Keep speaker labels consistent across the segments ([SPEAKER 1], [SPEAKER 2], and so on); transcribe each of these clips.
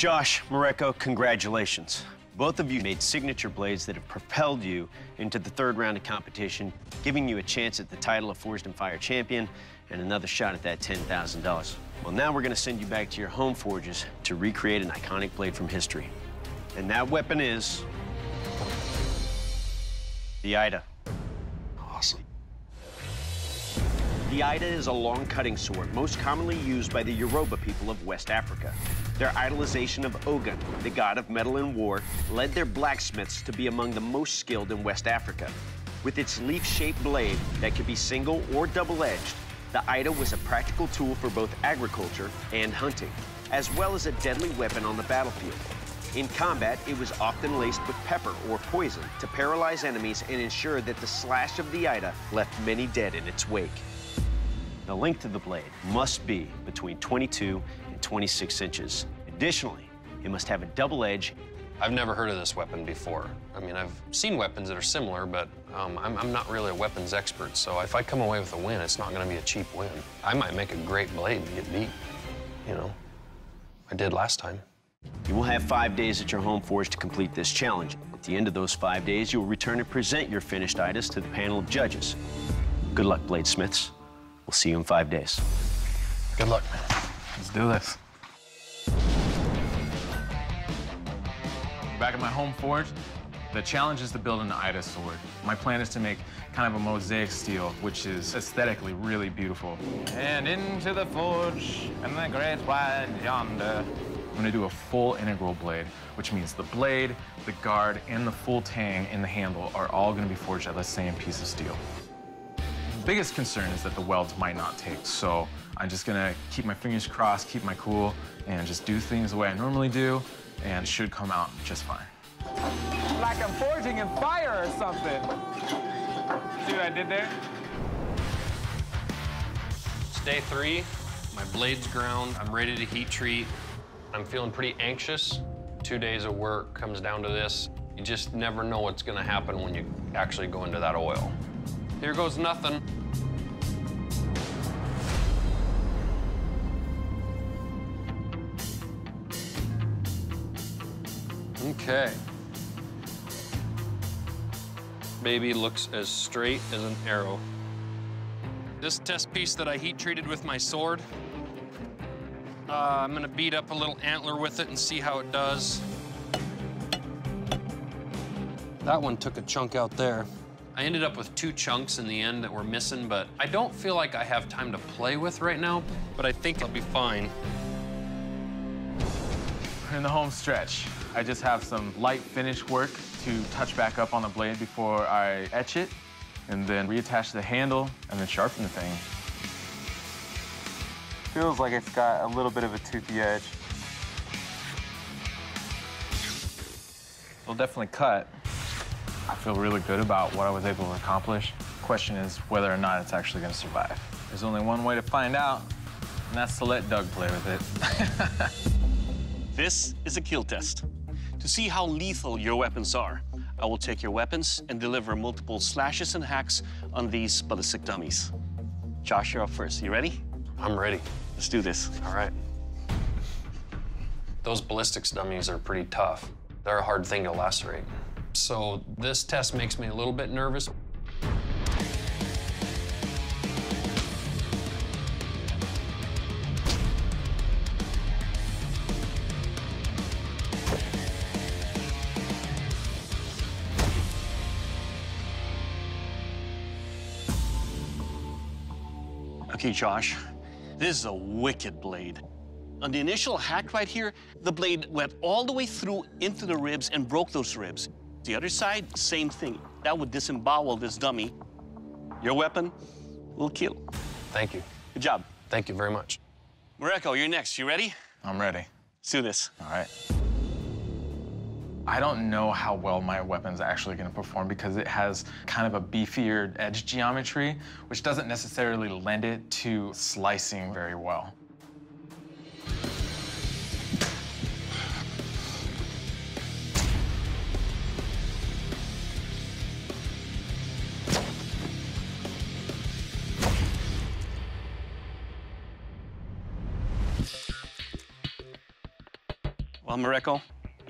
[SPEAKER 1] Josh, Mareko, congratulations. Both of you made signature blades that have propelled you into the third round of competition, giving you a chance at the title of Forged in Fire champion and another shot at that $10,000. Well, now we're gonna send you back to your home forges to recreate an iconic blade from history. And that weapon is the Ida.
[SPEAKER 2] Awesome.
[SPEAKER 1] The Ida is a long cutting sword, most commonly used by the Yoruba people of West Africa. Their idolization of Ogun, the god of metal and war, led their blacksmiths to be among the most skilled in West Africa. With its leaf-shaped blade that could be single or double-edged, the Ida was a practical tool for both agriculture and hunting, as well as a deadly weapon on the battlefield. In combat, it was often laced with pepper or poison to paralyze enemies and ensure that the slash of the Ida left many dead in its wake. The length of the blade must be between 22 and 26 inches. Additionally, it must have a double edge.
[SPEAKER 2] I've never heard of this weapon before. I mean, I've seen weapons that are similar, but um, I'm, I'm, not really a weapons expert, so if I come away with a win, it's not gonna be a cheap win. I might make a great blade and get beat, you know. I did last time.
[SPEAKER 1] You will have five days at your home forge to complete this challenge. At the end of those five days, you will return and present your finished items to the panel of judges. Good luck, bladesmiths. We'll see you in five days.
[SPEAKER 2] Good luck, man.
[SPEAKER 3] Let's do this. Back at my home forge, the challenge is to build an Ida sword. My plan is to make kind of a mosaic steel, which is aesthetically really beautiful. And into the forge, and the great wide yonder. I'm gonna do a full integral blade, which means the blade, the guard, and the full tang in the handle are all gonna be forged out of the same piece of steel biggest concern is that the welds might not take, so I'm just gonna keep my fingers crossed, keep my cool, and just do things the way I normally do, and it should come out just fine.
[SPEAKER 4] Like I'm forging in fire or something. See what I did there?
[SPEAKER 2] It's day three. My blade's ground. I'm ready to heat treat. I'm feeling pretty anxious. Two days of work comes down to this. You just never know what's gonna happen when you actually go into that oil. Here goes nothing. Okay. Baby looks as straight as an arrow. This test piece that I heat treated with my sword, uh, I'm gonna beat up a little antler with it and see how it does. That one took a chunk out there. I ended up with two chunks in the end that were missing, but I don't feel like I have time to play with right now, but I think I'll be fine.
[SPEAKER 3] We're In the home stretch, I just have some light finish work to touch back up on the blade before I etch it, and then reattach the handle, and then sharpen the thing.
[SPEAKER 4] Feels like it's got a little bit of a toothy edge.
[SPEAKER 3] It'll definitely cut, I feel really good about what I was able to accomplish. Question is whether or not it's actually going to survive. There's only one way to find out, and that's to let Doug play with it.
[SPEAKER 5] this is a kill test. To see how lethal your weapons are, I will take your weapons and deliver multiple slashes and hacks on these ballistic dummies. Josh, you're up first. You ready?
[SPEAKER 2] I'm ready.
[SPEAKER 5] Let's do this.
[SPEAKER 2] All right. Those ballistics dummies are pretty tough. They're a hard thing to lacerate. So this test makes me a little bit nervous.
[SPEAKER 5] Okay, Josh, this is a wicked blade. On the initial hack right here, the blade went all the way through into the ribs and broke those ribs. The other side, same thing. That would disembowel this dummy. Your weapon will kill.
[SPEAKER 2] Thank you.
[SPEAKER 5] Good job.
[SPEAKER 2] Thank you very much.
[SPEAKER 5] Mareko, you're next. You ready?
[SPEAKER 3] I'm ready.
[SPEAKER 5] Let's do this.
[SPEAKER 3] All right. I don't know how well my weapon's actually going to perform because it has kind of a beefier edge geometry, which doesn't necessarily lend it to slicing very well.
[SPEAKER 5] Well, Mareko,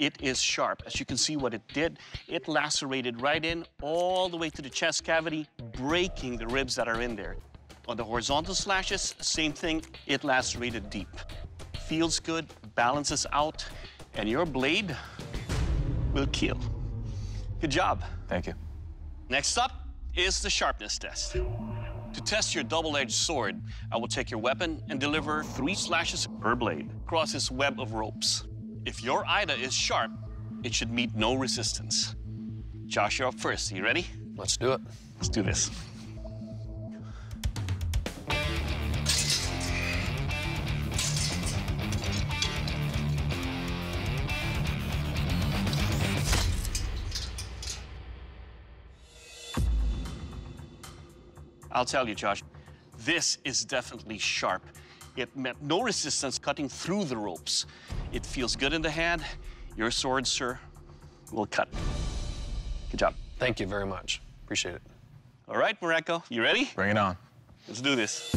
[SPEAKER 5] it is sharp. As you can see what it did, it lacerated right in all the way to the chest cavity, breaking the ribs that are in there. On the horizontal slashes, same thing, it lacerated deep. Feels good, balances out, and your blade will kill. Good job.
[SPEAKER 3] Thank you.
[SPEAKER 5] Next up is the sharpness test. To test your double-edged sword, I will take your weapon and deliver three slashes per blade across this web of ropes. If your Ida is sharp, it should meet no resistance. Josh, you're up first. You ready?
[SPEAKER 2] Let's do it.
[SPEAKER 5] Let's do this. I'll tell you, Josh, this is definitely sharp. It met no resistance cutting through the ropes. It feels good in the hand. Your sword, sir, will cut. Good job.
[SPEAKER 2] Thank you very much. Appreciate it.
[SPEAKER 5] All right, Mareko, you ready?
[SPEAKER 3] Bring it on.
[SPEAKER 5] Let's do this.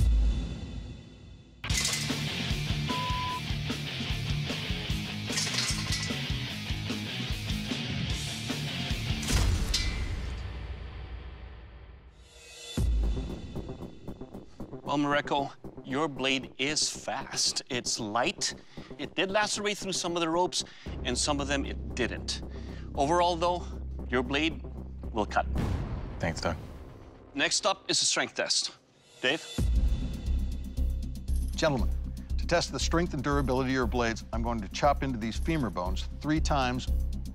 [SPEAKER 5] Well, Mareko, your blade is fast. It's light. It did lacerate through some of the ropes, and some of them it didn't. Overall, though, your blade will cut.
[SPEAKER 3] Thanks, Doug.
[SPEAKER 5] Next up is a strength test. Dave?
[SPEAKER 6] Gentlemen, to test the strength and durability of your blades, I'm going to chop into these femur bones three times.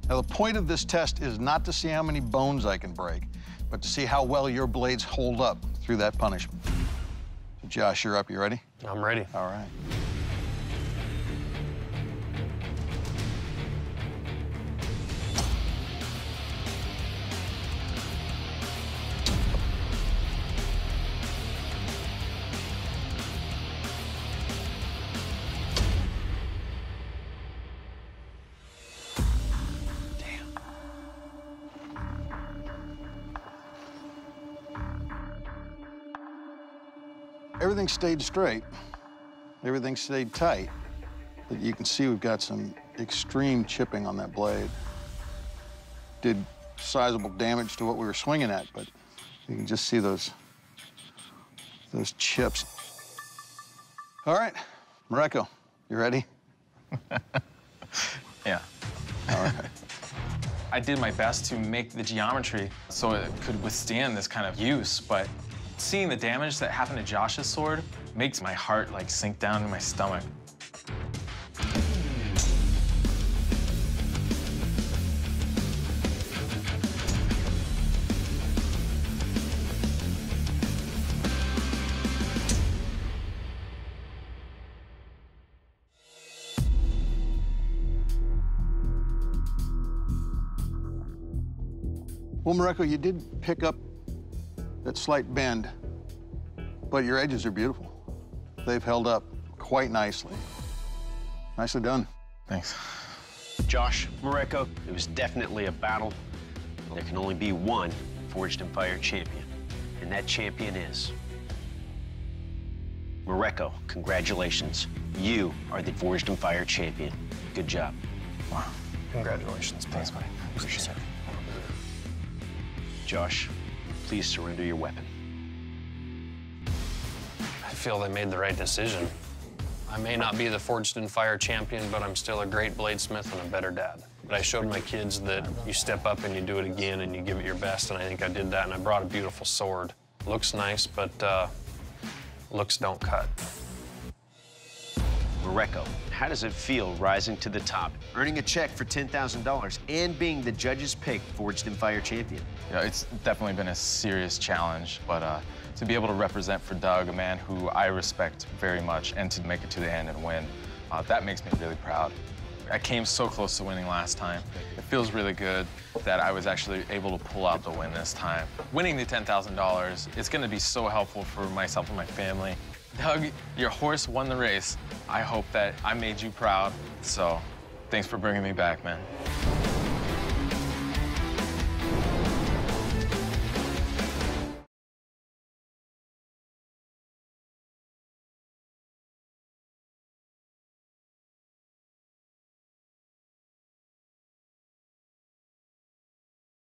[SPEAKER 6] Now, the point of this test is not to see how many bones I can break, but to see how well your blades hold up through that punishment. Josh, you're up. You ready?
[SPEAKER 2] I'm ready.
[SPEAKER 6] All right. Everything stayed straight. Everything stayed tight. But you can see we've got some extreme chipping on that blade. Did sizable damage to what we were swinging at, but you can just see those, those chips. All right, Mareko, you ready?
[SPEAKER 3] Yeah.
[SPEAKER 6] All right.
[SPEAKER 3] I did my best to make the geometry so it could withstand this kind of use, but seeing the damage that happened to Josh's sword makes my heart like sink down to my stomach.
[SPEAKER 6] Well, Mareko, you did pick up that slight bend, but your edges are beautiful. They've held up quite nicely. Nicely done.
[SPEAKER 3] Thanks.
[SPEAKER 1] Josh, Mareko, it was definitely a battle. There can only be one Forged in Fire champion, and that champion is Mareko. Congratulations. You are the Forged in Fire champion. Good job.
[SPEAKER 3] Wow.
[SPEAKER 2] Congratulations.
[SPEAKER 3] Thanks, buddy. Appreciate it.
[SPEAKER 1] Josh, please surrender your weapon.
[SPEAKER 2] I feel they made the right decision. I may not be the Forged in Fire champion, but I'm still a great bladesmith and a better dad. But I showed my kids that you step up and you do it again and you give it your best, and I think I did that, and I brought a beautiful sword. Looks nice, but uh, looks don't cut.
[SPEAKER 1] Mareko, how does it feel rising to the top, earning a check for $10,000, and being the judge's pick Forged in Fire champion?
[SPEAKER 3] Yeah, it's definitely been a serious challenge, but uh, to be able to represent for Doug, a man who I respect very much, and to make it to the end and win, uh, that makes me really proud. I came so close to winning last time. It feels really good that I was actually able to pull out the win this time. Winning the $10,000, it's gonna be so helpful for myself and my family. Doug, your horse won the race. I hope that I made you proud, so thanks for bringing me back, man.